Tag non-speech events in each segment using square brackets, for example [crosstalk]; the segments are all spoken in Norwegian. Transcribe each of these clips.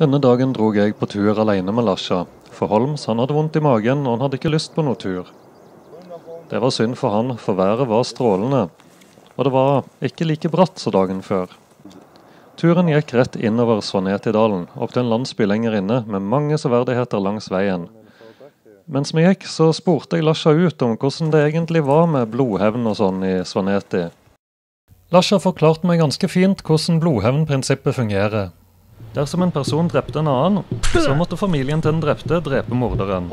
Denne dagen drog jeg på tur alene med Lasha, for Holms han hadde vondt i magen og han hadde ikke lyst på noe tur. Det var synd for han, for været var strålende, og det var ikke like bratt som dagen før. Turen gikk rett innover Svanetidalen, opp til en landsby lenger inne, med mange severdigheter langs veien. Mens vi gikk, så spurte jeg Lasha ut om hvordan det egentlig var med blodhevn og sånn i Svaneti. Lasha forklarte meg ganske fint hvordan blodhevnprinsippet fungerer. Dersom en person drepte en annen, så måtte familien til den drepte drepe morderen.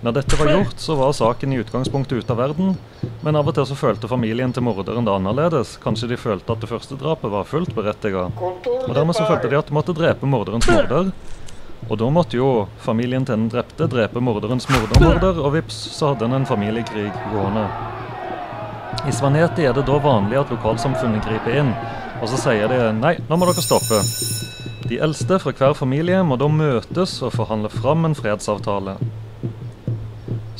Når dette var gjort, så var saken i utgangspunktet ute av verden, men av og til så følte familien til morderen det annerledes. Kanskje de følte at det første drapet var fullt berettiga. Og dermed så følte de at de måtte drepe morderens morder. Og da måtte jo familien til den drepte drepe morderens mordermorder, og vips, så hadde en en familiekrig gående. I Svaneti er det da vanlig at lokalsamfunnet griper inn, og så sier de nei, nå må dere stoppe. De eldste fra hver familie må da møtes og forhandle fram en fredsavtale.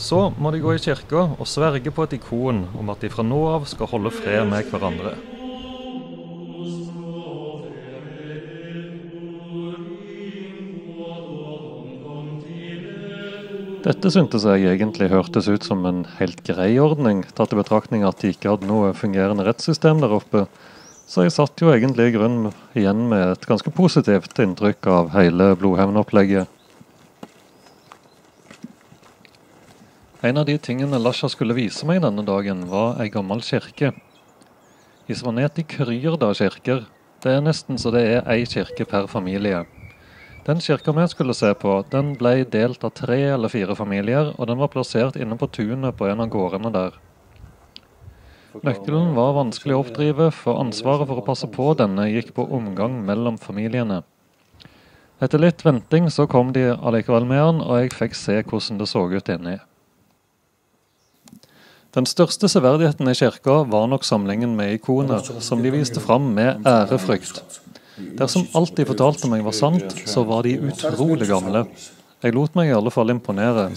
Så må de gå i kirka og sverge på et ikon om at de fra nå av skal holde fred med hverandre. Dette syntes jeg egentlig hørtes ut som en helt grei ordning, tatt i betraktning at de ikke hadde noe fungerende rettssystem der oppe. Så jeg satt jo egentlig i grunnen igjen med et ganske positivt inntrykk av hele blodhevnopplegget. En av de tingene Lasha skulle vise meg denne dagen, var ei gammel kirke. I Svaneti kryr det av kirker. Det er nesten så det er ei kirke per familie. Den kirka vi skulle se på, den ble delt av tre eller fire familier, og den var plassert inne på tunet på en av gårdene der. Nøkkelen var vanskelig å oppdrive, for ansvaret for å passe på denne gikk på omgang mellom familiene. Etter litt venting så kom de allikevel med han, og jeg fikk se hvordan det så ut inni. Den største severdigheten i kirka var nok samlingen med ikoner, som de viste fram med ærefrykt. Dersom alt de fortalte meg var sant, så var de utrolig gamle. Jeg lot meg i alle fall imponere.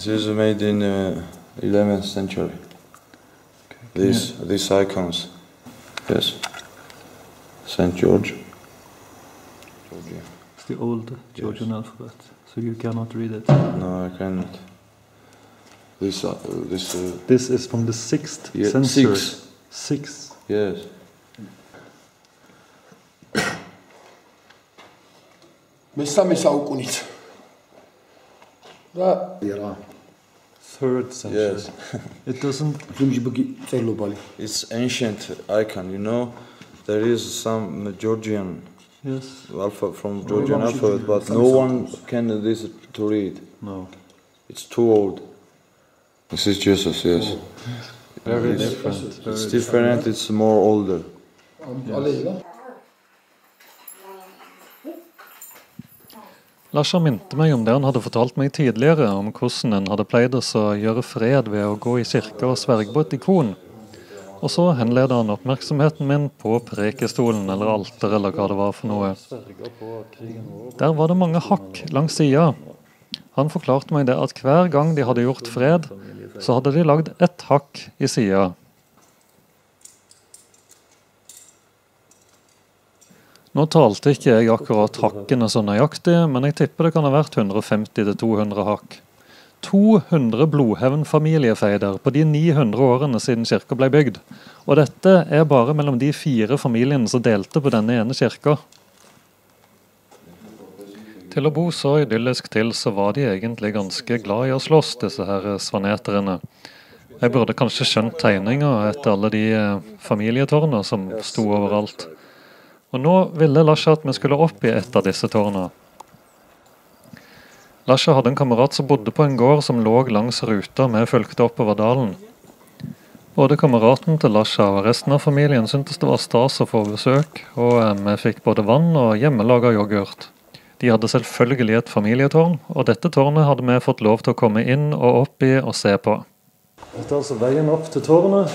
This is made in uh, 11th century. These these icons, yes. Saint George. Georgia. It's the old Georgian alphabet, so you cannot read it. No, I cannot. This uh, this uh, This is from the 6th yeah, century. six. Six. Yes. მესამე საუკუნით და ერა third century. Yes. [laughs] it doesn't. It's ancient icon. You know, there is some Georgian yes. alpha from Georgian alphabet, but no one can this to read. No, it's too old. This is Jesus. Yes. Oh. Very it's, different. It's different. It's more older. Yes. Lasha minte meg om det han hadde fortalt meg tidligere, om hvordan en hadde pleid å gjøre fred ved å gå i kirka og sverge på et ikon. Og så henleder han oppmerksomheten min på prekestolen eller alteret eller hva det var for noe. Der var det mange hakk langs sida. Han forklarte meg det at hver gang de hadde gjort fred, så hadde de lagd ett hakk i sida. Nå talte ikke jeg akkurat hakkene så nøyaktig, men jeg tipper det kan ha vært 150-200 hakk. 200 blodhevn-familiefeider på de 900 årene siden kirka ble bygd. Og dette er bare mellom de fire familiene som delte på denne ene kirka. Til å bo så idyllisk til, så var de egentlig ganske glad i å slåss, disse her svaneterne. Jeg burde kanskje skjønt tegninga etter alle de eh, familietårna som sto overalt. Og nå ville Lasha at vi skulle opp i et av disse tårna. Lasha hadde en kamerat som bodde på en gård som lå langs ruta vi fulgte oppover dalen. Både kameraten til Lasha og resten av familien syntes det var stas å få besøk, og eh, vi fikk både vann og hjemmelaga yoghurt. De hadde selvfølgelig et familietårn, og dette tårnet hadde vi fått lov til å komme inn og opp i og se på. Dette er altså veien opp til tårnet.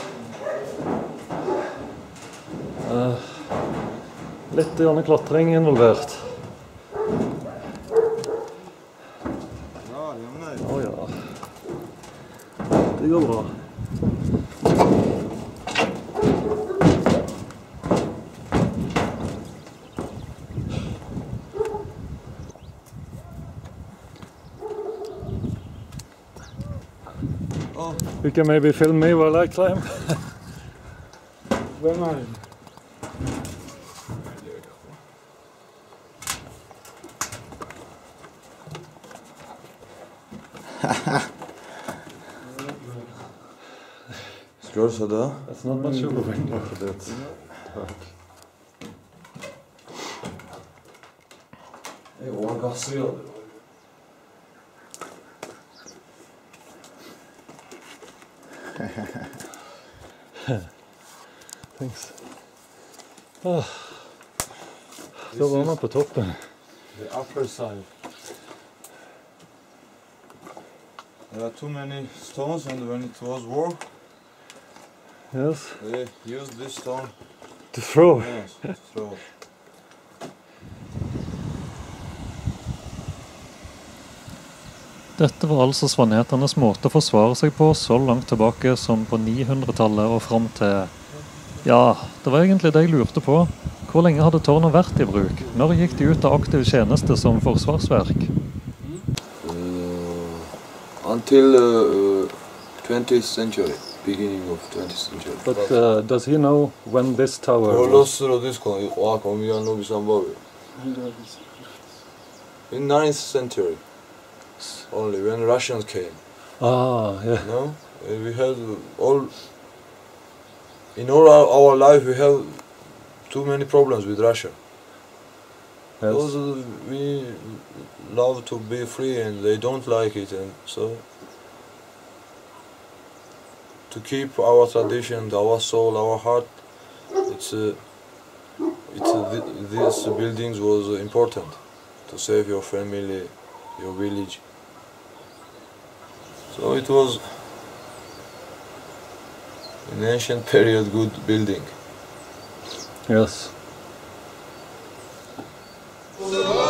litt grann klatring involvert. Å oh, ja. Det går bra. You can maybe film me while I climb. Where am I? Skroll så da. That's not much of a window for that. Jeg overgasser jo. Thanks. Ah. Så var man på toppen. The upper side. There are too many stones and when it was war, Yes. they used this stone To throw. yes, to throw. Dette var altså svaneternes måte å forsvare seg på så langt tilbake som på 900-tallet og fram til Ja, det var egentlig det jeg lurte på. Hvor lenge hadde tårnet vært i bruk? Når gikk de ut av aktiv tjeneste som forsvarsverk? Uh, until uh, 20th century, beginning of 20th century. But uh, does he know when this tower Orlos Rodisko, Oakom, Yanobi Sambavi. In 9th century, only when Russians came. Ah, yeah. No, Uh, we had all. In all our, our life, we have too many problems with Russia. Because Yes. uh, we love to be free, and they don't like it, and so to keep our tradition, our soul, our heart, it's uh, it's uh, th- these buildings was important to save your family, your village. So it was in ancient [laughs] period good building. Yes. So